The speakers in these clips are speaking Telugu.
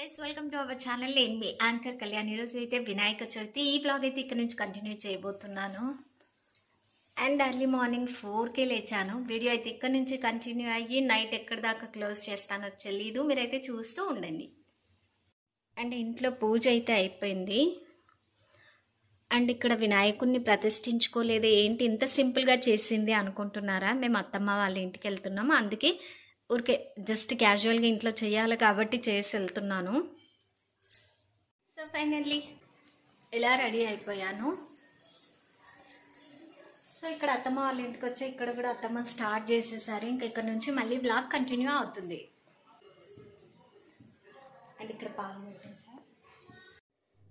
Guys welcome to our channel నేను మీ యాంకర్ కళ్యాణ్. ఈరోజు అయితే వినాయక చవితి. ఈ బ్లాగ్ అయితే ఇక్కడ నుంచి కంటిన్యూ చేయబోతున్నాను. అండ్ ఎర్లీ మార్నింగ్ ఫోర్కే లేచాను. వీడియో అయితే ఇక్కడ నుంచి కంటిన్యూ అయ్యి నైట్ ఎక్కడి దాకా క్లోజ్ చేస్తానో తెలియదు మీరైతే చూస్తూ ఉండండి. అండ్ ఇంట్లో పూజ అయితే అయిపోయింది. అండ్ ఇక్కడ వినాయకుడిని ప్రతిష్ఠించుకోలేదు. ఏంటి ఇంత సింపుల్గా చేసింది అనుకుంటున్నారా? మేము అత్తమ్మ వాళ్ళ ఇంటికి వెళ్తున్నాము. అందుకే ఊరికే జస్ట్ క్యాజువల్గా ఇంట్లో చేయాలి కాబట్టి చేసి వెళ్తున్నాను. సో ఫైనల్లీ ఇలా రెడీ అయిపోయాను. సో ఇక్కడ అత్తమ్మ వాళ్ళ ఇంటికి వచ్చి ఇక్కడ కూడా అత్తమ్మ స్టార్ట్ చేసేసారు. ఇంకా ఇక్కడ నుంచి మళ్ళీ బ్లాగ్ కంటిన్యూ అవుతుంది. అండ్ ఇక్కడ పాలు పెట్టేసారు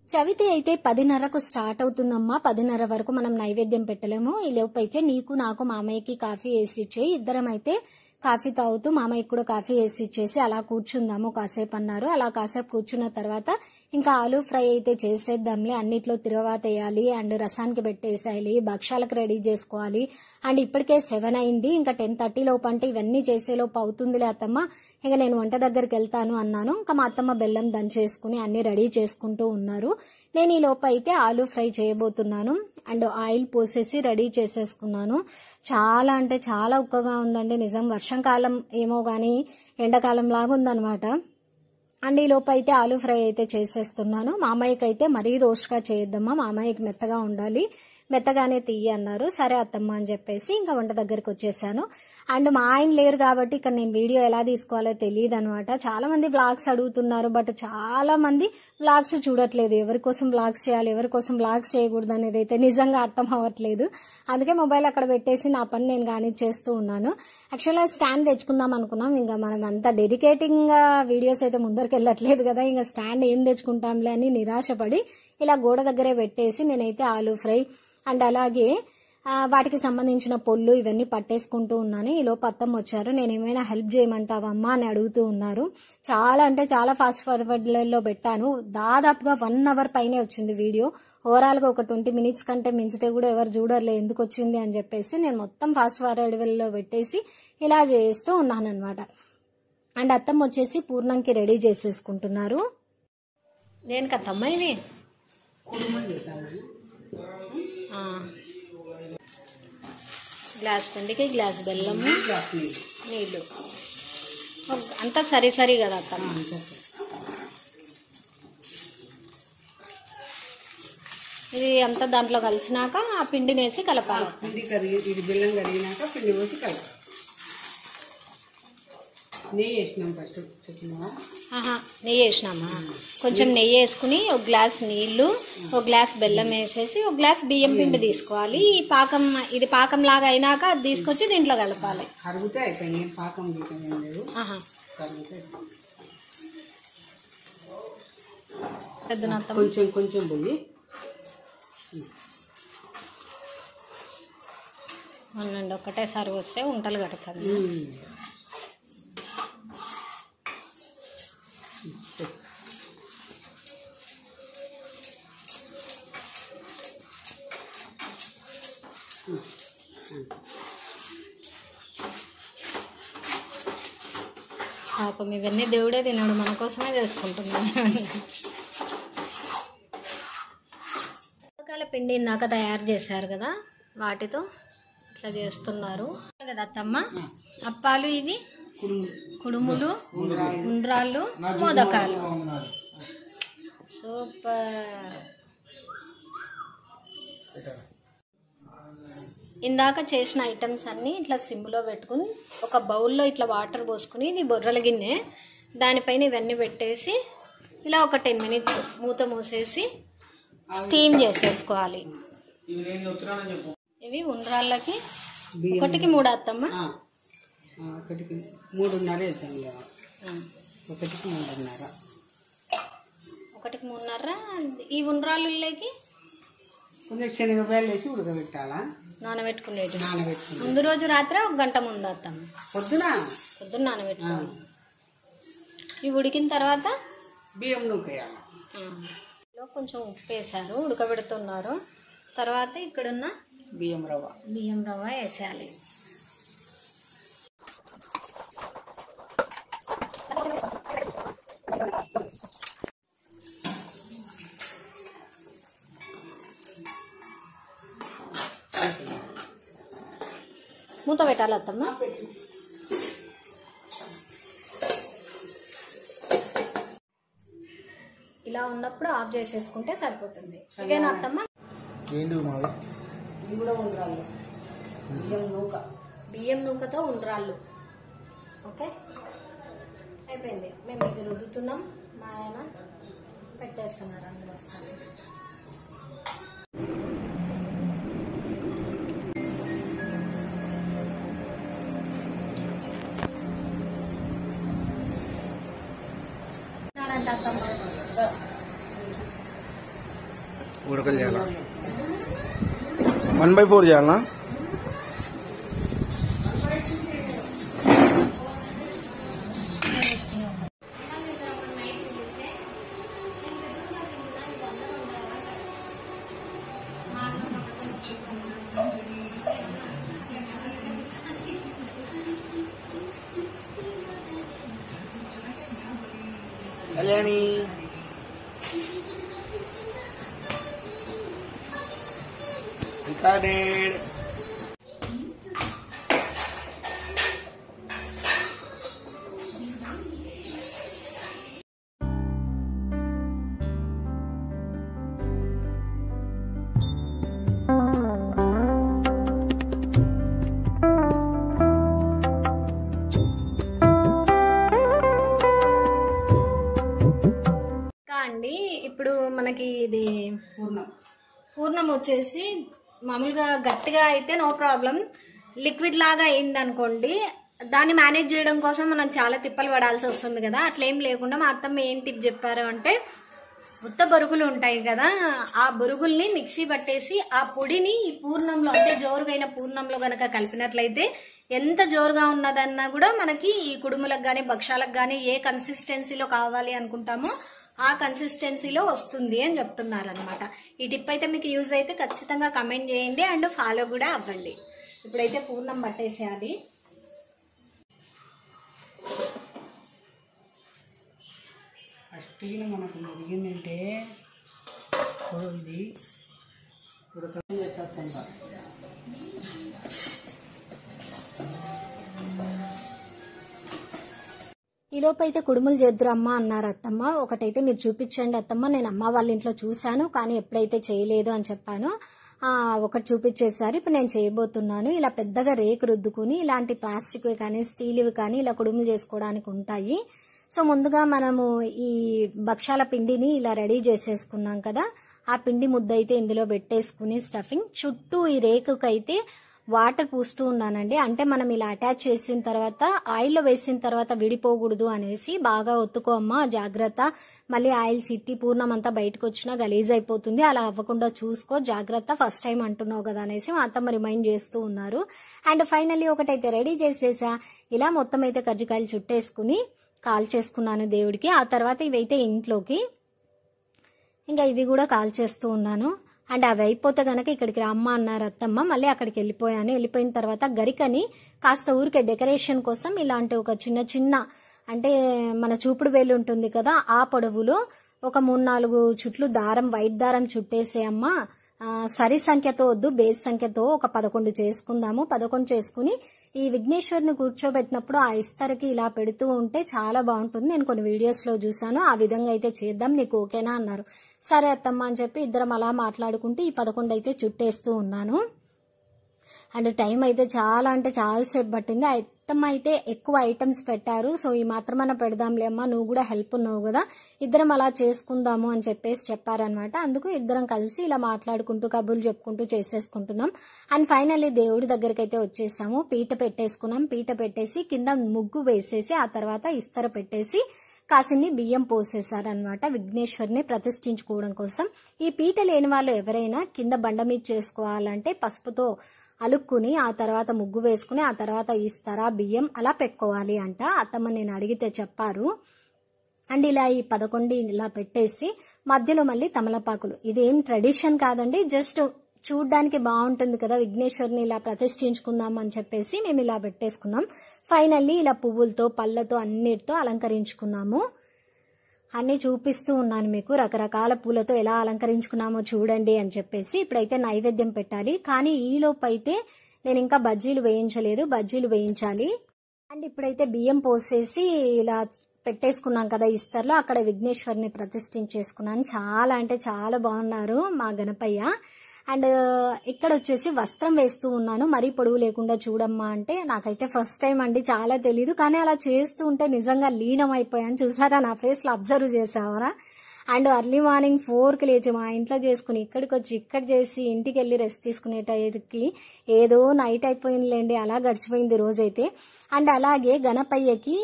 చవితి అయితే పదిన్నరకు స్టార్ట్ అవుతుందమ్మా. పదిన్నర వరకు మనం నైవేద్యం పెట్టలేము. ఈ లోపు అయితే నీకు నాకు మామయ్యకి కాఫీ వేసి ఇచ్చేయి. ఇద్దరం అయితే కాఫీ తాగుతూ మామయ్యకి కూడా కాఫీ వేసి ఇచ్చేసి అలా కూర్చుందాము కాసేపు అన్నారు. అలా కాసేపు కూర్చున్న తర్వాత ఇంకా ఆలూ ఫ్రై అయితే చేసేద్దాంలే అన్నిట్లో తిరవాత వేయాలి అండ్ రసానికి పెట్టేసేయాలి భక్షాలకు రెడీ చేసుకోవాలి. అండ్ ఇప్పటికే సెవెన్ అయింది ఇంకా టెన్ థర్టీ లోపు అంటే ఇవన్నీ చేసేలోపు అవుతుందిలే అత్తమ్మ. ఇంకా నేను వంట దగ్గరికి వెళ్తాను అన్నాను. ఇంకా మా అత్తమ్మ బెల్లం దంచేసుకుని అన్ని రెడీ చేసుకుంటూ ఉన్నారు. నేను ఈ లోపు అయితే ఆలూ ఫ్రై చేయబోతున్నాను అండ్ ఆయిల్ పోసేసి రెడీ చేసేసుకున్నాను. చాలా అంటే చాలా ఉక్కగా ఉందండి. నిజం వర్షం కాలం ఏమో కానీ ఎండాకాలం లాగా ఉందన్నమాట అండ్ ఈ లోపు అయితే ఆలూ ఫ్రై అయితే చేసేస్తున్నాను. మామయ్యకి అయితే మరీ రోస్ట్గా చేయొద్దమ్మా. మామయ్యకి మెత్తగా ఉండాలి. మెత్తగానే తీయ అన్నారు సరే అత్తమ్మ అని చెప్పేసి ఇంకా వంట దగ్గరికి వచ్చేసాను. అండ్ మా ఆయన లేరు కాబట్టి ఇక్కడ నేను వీడియో ఎలా తీసుకోవాలో తెలియదు అనమాట చాలా మంది బ్లాగ్స్ అడుగుతున్నారు బట్ చాలా మంది బ్లాగ్స్ చూడట్లేదు. ఎవరి కోసం బ్లాగ్స్ చేయాలి ఎవరి కోసం బ్లాగ్స్ చేయకూడదు అనేది అయితే నిజంగా అర్థం అవ్వట్లేదు. అందుకే మొబైల్ అక్కడ పెట్టేసి నా పని నేను కానీ చేస్తూ ఉన్నాను. యాక్చువల్గా స్టాండ్ తెచ్చుకుందాం అనుకున్నాం. ఇంకా మనం అంత డెడికేటింగ్ వీడియోస్ అయితే ముందరికి వెళ్ళట్లేదు కదా. ఇంకా స్టాండ్ ఏం తెచ్చుకుంటాంలే అని నిరాశపడి ఇలా గోడ దగ్గరే పెట్టేసి నేనైతే ఆలూ ఫ్రై అండ్ అలాగే వాటికి సంబంధించిన పొల్లు ఇవన్నీ పట్టేసుకుంటూ ఉన్నాను. ఈ లోపు అత్తమ్మ వచ్చారు. నేను ఏమైనా హెల్ప్ చేయమంటావమ్మా అని అడుగుతూ ఉన్నారు. చాలా అంటే చాలా ఫాస్ట్ ఫార్వర్డ్లలో పెట్టాను. దాదాపుగా వన్ అవర్ పైనే వచ్చింది వీడియో ఓవరాల్గా ఒక ట్వంటీ మినిట్స్ కంటే మించితే కూడా ఎవరు చూడర్లే ఎందుకు వచ్చింది అని చెప్పేసి నేను మొత్తం ఫాస్ట్ ఫార్వర్డ్లో పెట్టేసి ఇలా చేస్తూ ఉన్నాను అనమాట అండ్ అత్తమ్మ వచ్చేసి పూర్ణంకి రెడీ చేసేసుకుంటున్నారు. దేనికి అత్తమ్మ ఇది ఆ. గ్లాస్ పిండికి గ్లాస్ బెల్లము నీళ్ళు. అంతా సరి సరి కదా అత్తమ్మ ఇది అంతా దాంట్లో కలిసినాక ఆ పిండిని వేసి కలపాలి. పిండి కరిగి ఇది బెల్లం కరిగినాక పిండి పోసి కలపాలి. నెయ్యి వేసినాం ఫస్ట్ నెయ్యి వేసినామా? కొంచెం నెయ్యి. వేసుకుని ఒక గ్లాస్ నీళ్ళు ఒక గ్లాస్ బెల్లం వేసేసి ఒక గ్లాస్ బియ్యం పిండి తీసుకోవాలి. ఈ పాకం ఇది పాకం లాగా అయినాక అది తీసుకొచ్చి దీంట్లో కలపాలి. కరిగితే అయిపోయింది పాకం కొంచెం కొంచెం పోయి. అవునండి ఒకటేసారి వస్తే ఉంటలు కడుతుంది పాపం ఇవన్నీ దేవుడే తిన్నాడు మన కోసమే చేసుకుంటున్నాను రకాల పిండి ఇందాక తయారు చేశారు కదా వాటితో ఇట్లా చేస్తున్నారు. కదా అత్తమ్మ? అప్పాలు ఇవి? కుడుము కుడుములు ఉండ్రాళ్ళు. మోదకాలు. సూపర్. ఇందాక చేసిన ఐటమ్స్ అన్ని ఇట్లా సిమ్లో పెట్టుకుని ఒక బౌల్లో ఇట్లా వాటర్ పోసుకుని ఇది బొర్రల గిన్నె దానిపైన ఇవన్నీ పెట్టేసి ఇలా ఒక టెన్ మినిట్స్ మూత మూసేసి స్టీమ్ చేసేసుకోవాలి. ఇవి ఉండ్రాళ్ళకి. ఒకటికి మూడు అత్తమ్మ? ఒకటికి మూడున్నర వేద్దాం ఒకటికి మూడున్నర. ఒకటికి మూడున్నర. ఈ ఉండ్రాళ్ళకి కొంచెం శనగపాయలు వేసి ఉడకబెట్టాలా? నానబెట్టుకునేది. నానబెట్టుకుని ముందు రోజు రాత్రి ఒక గంట ముందు అత్తమ్మ పొద్దున? పొద్దున్న నానబెట్టుకోవాలి. ఇవి ఉడికిన తర్వాత? బియ్యం నూకేయాలి. కొంచెం ఉప్పు వేసారు ఉడకబెడుతున్నారు. తర్వాత ఇక్కడున్న బియ్యం రవ్వ. బియ్యం రవ్వ వేసేయాలి. మూత పెట్టాలి అత్తమ్మ ఇలా ఉన్నప్పుడు ఆఫ్ చేసేసుకుంటే సరిపోతుంది. ఇదేనా అత్తమ్మ? బియ్యం నూక. బియ్యం నూకతో ఉండ్రాళ్ళు. ఓకే? అయిపోయింది. మేము ఇది రుద్దుతున్నాం. మా ఆయన పెట్టేస్తున్నారు అందులో ఉడకలు చేయాలా? వన్ బై ఫోర్ చేయాలనా మనకి ఇది పూర్ణం. పూర్ణం వచ్చేసి మామూలుగా గట్టిగా అయితే నో ప్రాబ్లం. లిక్విడ్ లాగా అయింది అనుకోండి దాన్ని మేనేజ్ చేయడం కోసం మనం చాలా తిప్పలు పడాల్సి వస్తుంది కదా. అట్లేం లేకుండా మా అత్తమ్మ ఏం టిప్ చెప్పారు అంటే ఉత్త బొరుగులు ఉంటాయి కదా ఆ బొరుగుల్ని మిక్సీ పట్టేసి ఆ పొడిని ఈ పూర్ణంలో అంటే జోరుగైన పూర్ణంలో గనక కలిపినట్లయితే ఎంత జోరుగా ఉన్నదన్నా కూడా మనకి ఈ కుడుములకు కానీ భక్షాలకు కానీ ఏ కన్సిస్టెన్సీలో కావాలి అనుకుంటామో ఆ కన్సిస్టెన్సీలో వస్తుంది అని చెప్తున్నారు అనమాట ఈ టిప్ అయితే మీకు యూజ్ అయితే ఖచ్చితంగా కమెంట్ చేయండి అండ్ ఫాలో కూడా అవ్వండి. ఇప్పుడైతే పూర్ణం పట్టేసేయాలి. ఫస్ట్గా మనకు మెరిగిందంటే ఇప్పుడు ఇది ఉడకం ఈలోపు అయితే కుడుములు చేద్దురు అమ్మ అన్నారు అత్తమ్మ. ఒకటైతే మీరు చూపించండి అత్తమ్మ నేను అమ్మ వాళ్ళ ఇంట్లో చూశాను కానీ ఎప్పుడైతే చేయలేదు అని చెప్పాను ఒకటి చూపించేసారు ఇప్పుడు నేను చేయబోతున్నాను. ఇలా పెద్దగా రేకు రుద్దుకుని ఇలాంటి ప్లాస్టిక్వి కానీ స్టీల్వి కానీ ఇలా కుడుములు చేసుకోవడానికి ఉంటాయి. సో ముందుగా మనము ఈ భక్షాల పిండిని ఇలా రెడీ చేసేసుకున్నాం కదా ఆ పిండి ముద్ద అయితే ఇందులో పెట్టేసుకుని స్టఫింగ్. చుట్టూ ఈ రేకుకైతే వాటర్ పూస్తూ ఉన్నానండి. అంటే మనం ఇలా అటాచ్ చేసిన తర్వాత ఆయిల్లో వేసిన తర్వాత విడిపోకూడదు అనేసి బాగా ఒత్తుకో అమ్మ జాగ్రత్త. మళ్ళీ ఆయిల్ సిట్టి పూర్ణం అంతా బయటకు వచ్చినా గలీజ్ అయిపోతుంది. అలా అవ్వకుండా చూసుకో జాగ్రత్త. ఫస్ట్ టైం అంటున్నావు కదా అనేసి మా అత్తమ్మ రిమైండ్ చేస్తూ ఉన్నారు. అండ్ ఫైనల్లీ ఒకటైతే రెడీ చేసేసా. ఇలా మొత్తం అయితే కజ్జికాయలు చుట్టేసుకుని కాల్ చేసుకున్నాను దేవుడికి. ఆ తర్వాత ఇవైతే ఇంట్లోకి. ఇంకా ఇవి కూడా కాల్ చేస్తూ ఉన్నాను. అండ్ అవి అయిపోతే గనక ఇక్కడికి రమ్మ అన్నారు అత్తమ్మ. మళ్ళీ అక్కడికి వెళ్ళిపోయాను. వెళ్ళిపోయిన తర్వాత గరికని కాస్త ఊరికే డెకరేషన్ కోసం ఇలాంటి ఒక చిన్న చిన్న అంటే మన చూపుడు వేలు ఉంటుంది కదా ఆ పొడవులో ఒక మూడు నాలుగు చుట్లు దారం వైట్ దారం చుట్టేసే అమ్మ. సరి సంఖ్యతో వద్దు బేస్ సంఖ్యతో ఒక పదకొండు చేసుకుందాము. పదకొండు చేసుకుని ఈ విఘ్నేశ్వరిని కూర్చోబెట్టినప్పుడు ఆ ఇస్తరకి ఇలా పెడుతూ ఉంటే చాలా బాగుంటుంది. నేను కొన్ని వీడియోస్లో చూసాను ఆ విధంగా అయితే చేద్దాం. నీకు ఓకేనా? అన్నారు. సరే అత్తమ్మ అని చెప్పి ఇద్దరం అలా మాట్లాడుకుంటూ ఈ పదకొండు అయితే చుట్టేస్తూ ఉన్నాను. అండ్ టైం అయితే చాలా అంటే చాలా సేపు పట్టింది. ఆ అత్తమ్మ అయితే ఎక్కువ ఐటమ్స్ పెట్టారు. సో ఈ మాత్రమన్నా పెడదాంలే అమ్మా నువ్వు కూడా హెల్ప్ ఉన్నావు కదా. ఇద్దరం అలా చేసుకుందాము అని చెప్పేసి చెప్పారనమాట అందుకు ఇద్దరం కలిసి ఇలా మాట్లాడుకుంటూ కబుర్లు చెప్పుకుంటూ చేసేసుకుంటున్నాం. అండ్ ఫైనల్లీ దేవుడి దగ్గరికి అయితే వచ్చేసాము. పీట పెట్టేసుకున్నాం. పీట పెట్టేసి కింద ముగ్గు వేసేసి ఆ తర్వాత ఇస్తర పెట్టేసి కాసిన్ని బియ్యం పోసేశారనమాట విఘ్నేశ్వరిని ప్రతిష్ఠించుకోవడం కోసం. ఈ పీట లేని వాళ్ళు ఎవరైనా కింద బండ మీద చేసుకోవాలంటే పసుపుతో అలుక్కుని ఆ తర్వాత ముగ్గు వేసుకుని ఆ తర్వాత ఇస్తారా బియ్యం అలా పెట్టుకోవాలి అంట. అత్తమ్మ నేను అడిగితే చెప్పారు. అండ్ ఇలా ఈ పదకొండు ఇలా పెట్టేసి మధ్యలో మళ్ళీ తమలపాకులు. ఇదేం ట్రెడిషన్ కాదండి జస్ట్ చూడ్డానికి బాగుంటుంది కదా విఘ్నేశ్వరిని ఇలా ప్రతిష్ఠించుకుందాం అని చెప్పేసి మేము ఇలా పెట్టేసుకున్నాం. ఫైనల్లీ ఇలా పువ్వులతో పళ్ళతో అన్నిటితో అలంకరించుకున్నాము. అన్నీ చూపిస్తూ ఉన్నాను మీకు రకరకాల పూలతో ఎలా అలంకరించుకున్నామో చూడండి అని చెప్పేసి ఇప్పుడైతే నైవేద్యం పెట్టాలి. కానీ ఈలోపు అయితే నేను ఇంకా బజ్జీలు వేయించలేదు బజ్జీలు వేయించాలి. అండ్ ఇప్పుడైతే బియ్యం పోసేసి ఇలా పెట్టేసుకున్నాం కదా ఇస్తర్లో అక్కడ విఘ్నేశ్వరిని ప్రతిష్ఠించేసుకున్నాను. చాలా అంటే చాలా బాగున్నారు మా గణపయ్య. అండ్ ఇక్కడ వచ్చేసి వస్త్రం వేస్తూ ఉన్నాను. మరీ పొడవు లేకుండా చూడమ్మా అంటే నాకైతే ఫస్ట్ టైం అండి. చాలా తెలీదు. కానీ అలా చేస్తూ ఉంటే నిజంగా లీనం అయిపోయాను చూసారా? నా ఫేస్లో అబ్జర్వ్ చేసావరా అండ్ అర్లీ మార్నింగ్ ఫోర్కి లేచి మా ఇంట్లో చేసుకుని ఇక్కడికి వచ్చి ఇక్కడ చేసి ఇంటికి వెళ్ళి రెస్ట్ తీసుకునే టైర్కి ఏదో నైట్ అయిపోయిందిలేండి. అలా గడిచిపోయింది రోజైతే. అండ్ అలాగే గణపయ్యకి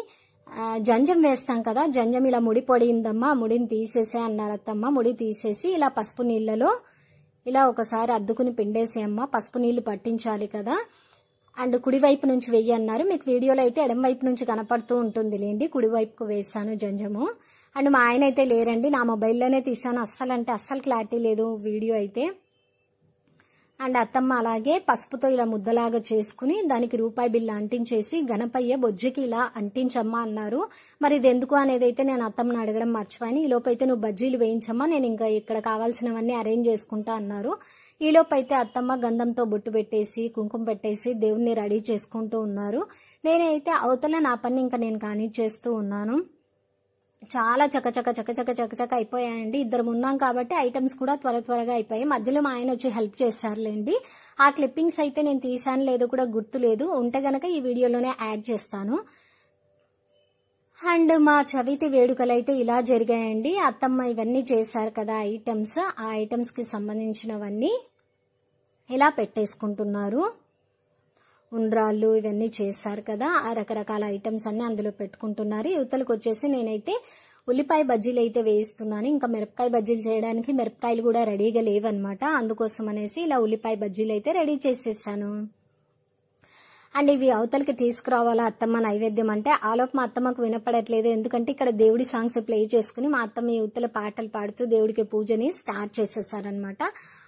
జంజం వేస్తాం కదా? జంజం ఇలా ముడి పొడిందమ్మా ముడిని తీసేసే అన్నారు అత్తమ్మ. ముడి తీసేసి ఇలా పసుపు నీళ్ళలో ఇలా ఒకసారి అద్దుకుని పిండేసి అమ్మ పసుపు నీళ్ళు పట్టించాలి కదా. అండ్ కుడివైపు నుంచి వెయ్యి అన్నారు. మీకు వీడియోలో అయితే ఎడం వైపు నుంచి కనపడుతూ ఉంటుంది లేండి. కుడివైపుకు వేసాను జంజము. అండ్ మా ఆయన అయితే లేరండి. నా మొబైల్లోనే తీసాను అస్సలు అంటే అస్సలు క్లారిటీ లేదు వీడియో అయితే. అండ్ అత్తమ్మ అలాగే పసుపుతో ఇలా ముద్దలాగా చేసుకుని దానికి రూపాయి బిల్లు అంటించేసి గణపయ్య బొజ్జికి ఇలా అంటించమ్మా అన్నారు. మరి ఇది ఎందుకు అనేది అయితే నేను అత్తమ్మని అడగడం మర్చిపోయాను. ఈ అయితే నువ్వు బజ్జీలు వేయించమ్మా నేను ఇంకా ఇక్కడ కావాల్సినవన్నీ అరేంజ్ చేసుకుంటా అన్నారు. ఈలోపైతే అయితే అత్తమ్మ గంధంతో బొట్టు పెట్టేసి కుంకుమ పెట్టేసి దేవుణ్ణి రెడీ చేసుకుంటూ ఉన్నారు. నేనైతే అవతల నా పని ఇంకా నేను కానిచ్చేస్తూ ఉన్నాను. చాలా చకచక చకచక చకచక అయిపోయాయండి. ఇద్దరు ఉన్నాం కాబట్టి ఐటమ్స్ కూడా త్వర త్వరగా అయిపోయాయి. మధ్యలో మా ఆయన వచ్చి హెల్ప్ చేశారులేండి ఆ క్లిప్పింగ్స్ అయితే నేను తీసాను లేదో కూడా గుర్తు లేదు. ఉంటే గనక ఈ వీడియోలోనే యాడ్ చేస్తాను. అండ్ మా చవితి వేడుకలు అయితే ఇలా జరిగాయండి. అత్తమ్మ ఇవన్నీ చేశారు కదా ఐటమ్స్. ఆ ఐటమ్స్కి సంబంధించినవన్నీ ఇలా పెట్టేసుకుంటున్నారు. ఉండ్రాళ్ళు ఇవన్నీ చేశారు కదా. ఆ రకరకాల ఐటమ్స్ అన్ని అందులో పెట్టుకుంటున్నారు. యువతలకు వచ్చేసి నేనైతే ఉల్లిపాయ బజ్జీలు అయితే వేయిస్తున్నాను. ఇంకా మిరపకాయ బజ్జీలు చేయడానికి మిరపకాయలు కూడా రెడీగా లేవన్నమాట. అందుకోసం అనేసి ఇలా ఉల్లిపాయ బజ్జీలు అయితే రెడీ చేసేసాను. అండ్ ఇవి అవతలకి తీసుకురావాలా అత్తమ్మ నైవేద్యం అంటే ఆలోపు మా అత్తమ్మకు వినపడట్లేదు. ఎందుకంటే ఇక్కడ దేవుడి సాంగ్స్ ప్లే చేసుకుని మా అత్తమ్మ ఈ పాటలు పాడుతూ దేవుడికి పూజని స్టార్ట్ చేసేసారనమాట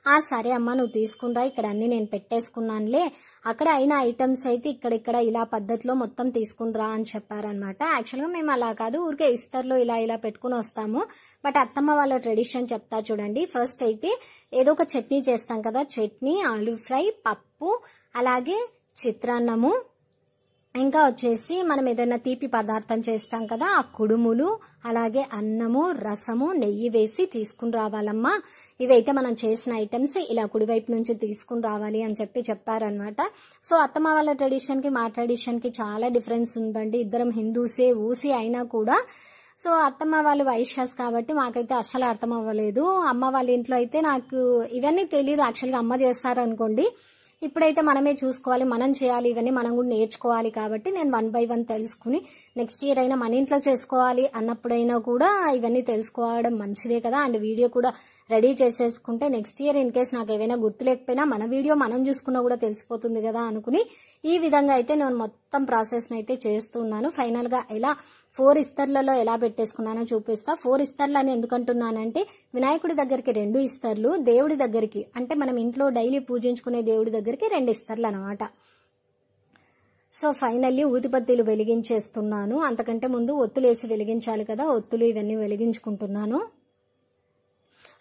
ఆ సరే అమ్మ నువ్వు తీసుకునిరా ఇక్కడ అన్ని నేను పెట్టేసుకున్నానులే. అక్కడ అయిన ఐటమ్స్ అయితే ఇక్కడిక్కడ ఇలా పద్ధతిలో మొత్తం తీసుకునిరా అని చెప్పారనమాట యాక్చువల్గా మేము అలా కాదు ఊరికే ఇస్తర్లో ఇలా ఇలా పెట్టుకుని వస్తాము. బట్ అత్తమ్మ వాళ్ళ ట్రెడిషన్ చెప్తా చూడండి. ఫస్ట్ అయితే ఏదో ఒక చట్నీ చేస్తాం కదా. చట్నీ ఆలూ ఫ్రై పప్పు అలాగే చిత్రాన్నము. ఇంకా వచ్చేసి మనం ఏదైనా తీపి పదార్థం చేస్తాం కదా ఆ కుడుములు అలాగే అన్నము రసము నెయ్యి వేసి తీసుకుని రావాలమ్మా. ఇవైతే మనం చేసిన ఐటమ్స్ ఇలా కుడివైపు నుంచి తీసుకుని రావాలి అని చెప్పి చెప్పారనమాట సో అత్తమ్మ వాళ్ళ ట్రెడిషన్కి మా ట్రెడిషన్కి చాలా డిఫరెన్స్ ఉందండి. ఇద్దరం హిందూసే ఊసి అయినా కూడా. సో అత్తమ్మ వాళ్ళు వైశ్యాస్ కాబట్టి మాకైతే అస్సలు అర్థం అవ్వలేదు. అమ్మ వాళ్ళ ఇంట్లో అయితే నాకు ఇవన్నీ తెలియదు యాక్చువల్గా అమ్మ చేస్తారు అనుకోండి ఇప్పుడైతే మనమే చూసుకోవాలి మనం చేయాలి ఇవన్నీ మనం కూడా నేర్చుకోవాలి కాబట్టి నేను వన్ బై వన్ తెలుసుకుని నెక్స్ట్ ఇయర్ అయినా మన ఇంట్లో చేసుకోవాలి అన్నప్పుడైనా కూడా ఇవన్నీ తెలుసుకోవడం మంచిదే కదా. అండ్ వీడియో కూడా రెడీ చేసేసుకుంటే నెక్స్ట్ ఇయర్ ఇన్ కేస్ నాకు ఏవైనా గుర్తులేకపోయినా మన వీడియో మనం చూసుకున్నా కూడా తెలిసిపోతుంది కదా అనుకుని ఈ విధంగా అయితే నేను మొత్తం ప్రాసెస్ని అయితే చేస్తున్నాను ఫైనల్గా ఎలా ఫోర్ ఇస్తర్లలో ఎలా పెట్టేసుకున్నానో చూపిస్తా. ఫోర్ ఇస్తర్లు అని ఎందుకంటున్నానంటే వినాయకుడి దగ్గరికి రెండు ఇస్తర్లు దేవుడి దగ్గరికి అంటే మనం ఇంట్లో డైలీ పూజించుకునే దేవుడి దగ్గరికి రెండు ఇస్తర్లు అనమాట సో ఫైనల్లీ ఊదిబత్తీలు వెలిగించేస్తున్నాను. అంతకంటే ముందు ఒత్తులేసి వెలిగించాలి కదా ఒత్తులు ఇవన్నీ వెలిగించుకుంటున్నాను.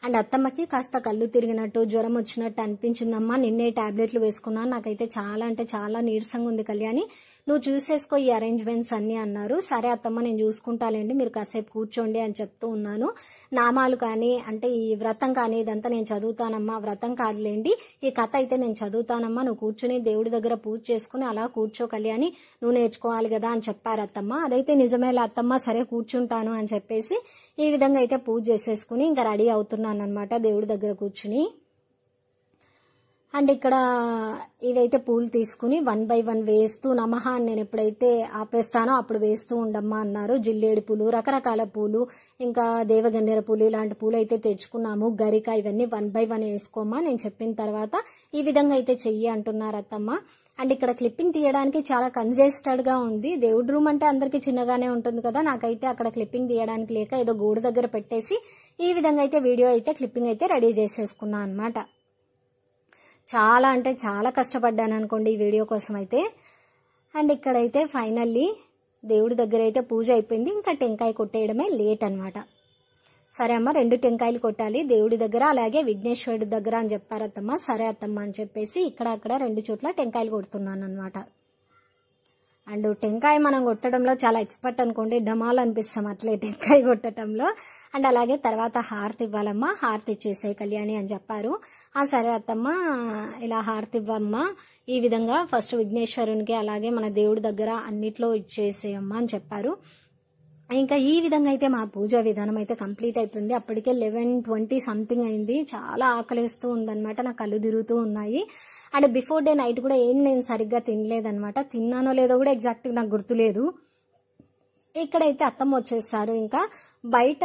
అండ్ అత్తమ్మకి కాస్త కళ్ళు తిరిగినట్టు జ్వరం వచ్చినట్టు అనిపించిందమ్మా. నిన్నే టాబ్లెట్లు వేసుకున్నాను. నాకైతే చాలా అంటే చాలా నీరసంగా ఉంది కళ్యాణి. నువ్వు చూసేసుకో ఈ అరేంజ్మెంట్స్ అన్నీ అన్నారు. సరే అత్తమ్మ నేను చూసుకుంటాలేండి. మీరు కాసేపు కూర్చోండి అని చెప్తూ ఉన్నాను. నామాలు కానీ అంటే ఈ వ్రతం కానీ ఇదంతా నేను చదువుతానమ్మా వ్రతం కాదులేండి. ఈ కథ అయితే నేను చదువుతానమ్మా నువ్వు కూర్చుని దేవుడి దగ్గర పూజ చేసుకుని అలా కూర్చో కళ్యాణి నువ్వు నేర్చుకోవాలి కదా అని చెప్పారు అత్తమ్మ అదైతే నిజమేలా అత్తమ్మ సరే కూర్చుంటాను అని చెప్పేసి ఈ విధంగా అయితే పూజ చేసేసుకుని ఇంకా రెడీ అవుతున్నాను అనమాట దేవుడి దగ్గర కూర్చుని. అండ్ ఇక్కడ ఇవైతే పూలు తీసుకుని వన్ బై వన్ వేస్తూ నమహ అని నేను ఎప్పుడైతే ఆపేస్తానో అప్పుడు వేస్తూ ఉండమ్మా అన్నారు. జిల్లేడు పూలు రకరకాల పూలు ఇంకా దేవగన్నేర పూలు ఇలాంటి పూలు అయితే తెచ్చుకున్నాము. గరిక ఇవన్నీ వన్ బై వన్ వేసుకోమా నేను చెప్పిన తర్వాత ఈ విధంగా అయితే చెయ్యి అంటున్నారు అత్తమ్మ. అండ్ ఇక్కడ క్లిప్పింగ్ తీయడానికి చాలా కంజెస్టెడ్గా ఉంది. దేవుడి రూమ్ అంటే అందరికీ చిన్నగానే ఉంటుంది కదా. నాకైతే అక్కడ క్లిప్పింగ్ తీయడానికి లేక ఏదో గోడ దగ్గర పెట్టేసి ఈ విధంగా అయితే వీడియో అయితే క్లిప్పింగ్ అయితే రెడీ చేసేసుకున్నా అనమాట చాలా అంటే చాలా కష్టపడ్డాను అనుకోండి ఈ వీడియో కోసం అయితే. అండ్ ఇక్కడైతే ఫైనల్లీ దేవుడి దగ్గర అయితే పూజ అయిపోయింది. ఇంకా టెంకాయ కొట్టేయడమే లేట్ అనమాట సరే అమ్మ రెండు టెంకాయలు కొట్టాలి. దేవుడి దగ్గర అలాగే విఘ్నేశ్వరుడి దగ్గర అని చెప్పారు అత్తమ్మ. సరే అత్తమ్మ అని చెప్పేసి ఇక్కడ అక్కడ రెండు చోట్ల టెంకాయలు కొడుతున్నాను అనమాట అండ్ టెంకాయ మనం కొట్టడంలో చాలా ఎక్స్పర్ట్ అనుకోండి. డమాల్ అనిపిస్తాం అట్లే టెంకాయ కొట్టడంలో అండ్ అలాగే తర్వాత హారతి ఇవ్వాలమ్మా. హారతి ఇచ్చేసాయి కళ్యాణి అని చెప్పారు. ఆ సరే అత్తమ్మ. ఇలా హారతి ఇవ్వమ్మా. ఈ విధంగా ఫస్ట్ విఘ్నేశ్వరునికి అలాగే మన దేవుడి దగ్గర అన్నిట్లో ఇచ్చేసేయమ్మా అని చెప్పారు. ఇంకా ఈ విధంగా అయితే మా పూజా విధానం అయితే కంప్లీట్ అయిపోయింది. అప్పటికే లెవెన్ ట్వంటీ సంథింగ్ అయింది. చాలా ఆకలిస్తూ ఉందన్నమాట. నా కళ్ళు తిరుగుతూ ఉన్నాయి. అండ్ బిఫోర్ డే నైట్ కూడా ఏం నేను సరిగ్గా తినలేదనమాట తిన్నానో లేదో కూడా ఎగ్జాక్ట్గా నాకు గుర్తులేదు. ఇక్కడైతే అత్తమ్మ వచ్చేసారు. ఇంకా బయట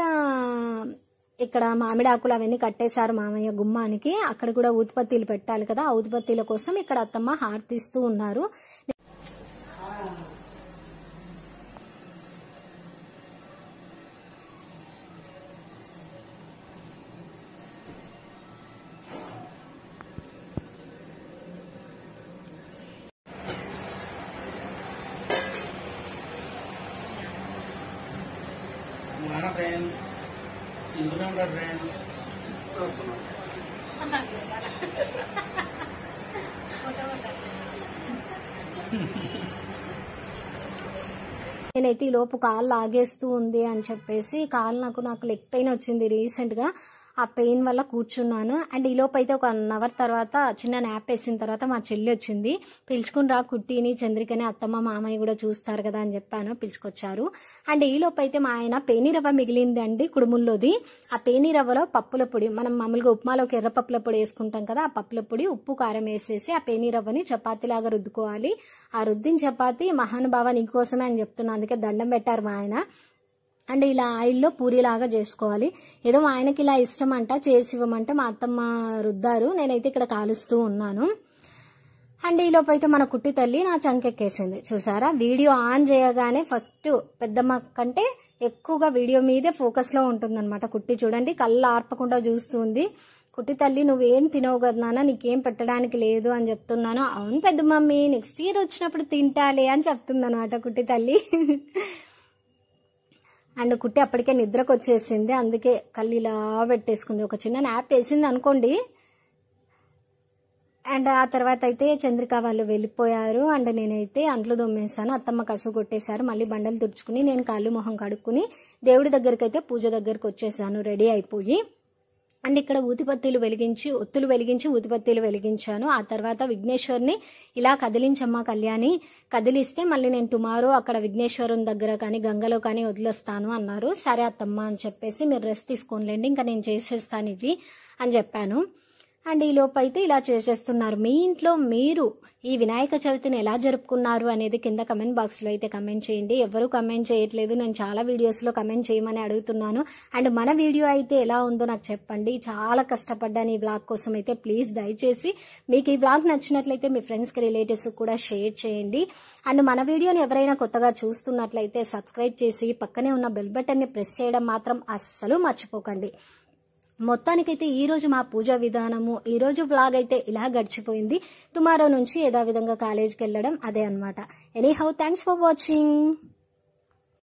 ఇక్కడ మామిడి ఆకులు అవన్నీ కట్టేశారు మామయ్య గుమ్మానికి. అక్కడ కూడా ఉత్పత్తిలు పెట్టాలి కదా. ఆ ఉత్పత్తిల కోసం ఇక్కడ అత్తమ్మ హారతిస్తూ ఉన్నారు. నేనైతే ఈ లోపు కాళ్ళు లాగేస్తూ ఉంది అని చెప్పేసి కాళ్ళు నాకు నాకు లెగ్ పెయిన్ వచ్చింది రీసెంట్గా. ఆ పెయిన్ వల్ల కూర్చున్నాను. అండ్ ఈ అయితే ఒక వన్ అవర్ తర్వాత చిన్న న్యాప్ వేసిన తర్వాత మా చెల్లి వచ్చింది. పిలుచుకుని రా కుట్టిని చంద్రికని అత్తమ్మ మామయ్య కూడా చూస్తారు కదా అని చెప్పాను. పిలుచుకొచ్చారు. అండ్ ఈ అయితే మా ఆయన పేని రవ్వ మిగిలింది అండి కుడుముల్లోది. ఆ పేని రవ్వలో పప్పుల పొడి మనం మామూలుగా ఉప్మాలోకి ఎర్ర పప్పుల పొడి వేసుకుంటాం కదా ఆ పప్పుల పొడి ఉప్పు కారం వేసేసి ఆ పేనిరవ్వని చపాతీలాగా రుద్దుకోవాలి. ఆ రుద్దిన చపాతీ మహానుభావ నీకోసమే అని చెప్తున్నా అందుకే దండం పెట్టారు మా ఆయన. అండ్ ఇలా ఆయిల్లో పూరిలాగా చేసుకోవాలి. ఏదో మా ఆయనకి ఇలా ఇష్టం అంట చేసి ఇవ్వమంటే మా అత్తమ్మ రుద్దారు. నేనైతే ఇక్కడ కాలుస్తూ ఉన్నాను. అండ్ ఈలోపు అయితే మన కుట్టి తల్లి నా చంకెక్కేసింది. చూసారా? వీడియో ఆన్ చేయగానే ఫస్ట్ పెద్దమ్మ కంటే ఎక్కువగా వీడియో మీదే ఫోకస్లో ఉంటుందన్నమాట కుట్టి. చూడండి కళ్ళు ఆర్పకుండా చూస్తుంది కుట్టి తల్లి నువ్వేం తినవు కదా నాన్న నీకేం పెట్టడానికి లేదు అని చెప్తున్నాను. అవును పెద్ద మమ్మీ నెక్స్ట్ ఇయర్ వచ్చినప్పుడు తింటాలి అని చెప్తుంది అనమాట కుట్టి తల్లి. అండ్ కుట్టి అప్పటికే నిద్రకు వచ్చేసింది అందుకే కళ్ళు ఇలా పెట్టేసుకుంది. ఒక చిన్న యాప్ వేసింది అనుకోండి. అండ్ ఆ తర్వాత అయితే చంద్రిక వాళ్ళు వెళ్ళిపోయారు. అండ్ నేనైతే అంట్లు దొమ్మేశాను అత్తమ్మ కసు కొట్టేశారు. మళ్ళీ బండలు తుడుచుకుని నేను కాళ్ళు మొహం కడుక్కుని దేవుడి దగ్గరికి అయితే పూజ దగ్గరికి వచ్చేసాను. రెడీ అయిపోయి. అండ్ ఇక్కడ ఊతిపత్తిలు వెలిగించి ఒత్తులు వెలిగించి ఊతిపత్తిలు వెలిగించాను. ఆ తర్వాత విఘ్నేశ్వర్ని ఇలా కదిలించమ్మా కళ్యాణి. కదిలిస్తే మళ్ళీ నేను టుమారో అక్కడ విఘ్నేశ్వరం దగ్గర కానీ గంగలో కానీ వదిలేస్తాను అన్నారు. సరే అత్తమ్మ అని చెప్పేసి మీరు రెస్ట్ తీసుకోనిలేండి ఇంకా నేను చేసేస్తాను ఇవి అని చెప్పాను. అండ్ ఈ అయితే ఇలా చేసేస్తున్నారు. మీ ఇంట్లో మీరు ఈ వినాయక చవితిని ఎలా జరుపుకున్నారు అనేది కింద కమెంట్ బాక్స్లో అయితే కమెంట్ చేయండి. ఎవరు కమెంట్ చేయట్లేదు. నేను చాలా వీడియోస్లో కమెంట్ చేయమని అడుగుతున్నాను. అండ్ మన వీడియో అయితే ఎలా ఉందో నాకు చెప్పండి. చాలా కష్టపడ్డాను ఈ బ్లాగ్ కోసం అయితే. ప్లీజ్ దయచేసి మీకు ఈ బ్లాగ్ నచ్చినట్లయితే మీ ఫ్రెండ్స్కి రిలేటివ్స్ కూడా షేర్ చేయండి. అండ్ మన వీడియోని ఎవరైనా కొత్తగా చూస్తున్నట్లయితే సబ్స్క్రైబ్ చేసి పక్కనే ఉన్న బెల్ బటన్ని ప్రెస్ చేయడం మాత్రం అస్సలు మర్చిపోకండి. మొత్తానికైతే ఈ రోజు మా పూజా విధానము ఈ రోజు బ్లాగ్ అయితే ఇలా గడిచిపోయింది. టుమారో నుంచి యథావిధంగా విధంగా కాలేజ్కి వెళ్ళడం అదే అనమాట anyhow thanks for watching